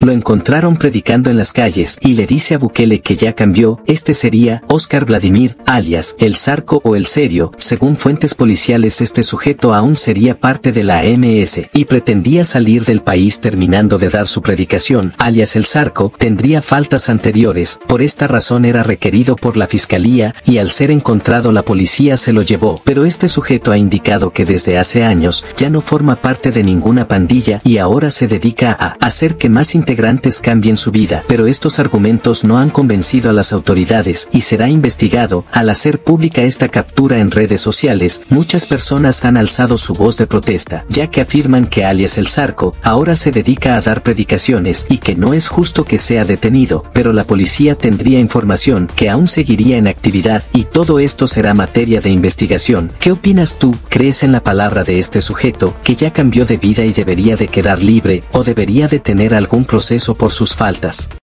Lo encontraron predicando en las calles y le dice a Bukele que ya cambió, este sería Oscar Vladimir, alias el Zarco o el Serio, según fuentes policiales este sujeto aún sería parte de la AMS y pretendía salir del país terminando de dar su predicación, alias el Zarco, tendría faltas anteriores, por esta razón era requerido por la fiscalía y al ser encontrado la policía se lo llevó, pero este sujeto ha indicado que desde hace años ya no forma parte de ninguna pandilla y ahora se dedica a hacer que más integrantes cambien su vida, pero estos argumentos no han convencido a las autoridades y será investigado. Al hacer pública esta captura en redes sociales, muchas personas han alzado su voz de protesta, ya que afirman que alias el Zarco ahora se dedica a dar predicaciones y que no es justo que sea detenido, pero la policía tendría información que aún seguiría en actividad y todo esto será materia de investigación. ¿Qué opinas tú? ¿Crees en la palabra de este sujeto que ya cambió de vida y debería de quedar libre o debería de tener algún proceso por sus faltas.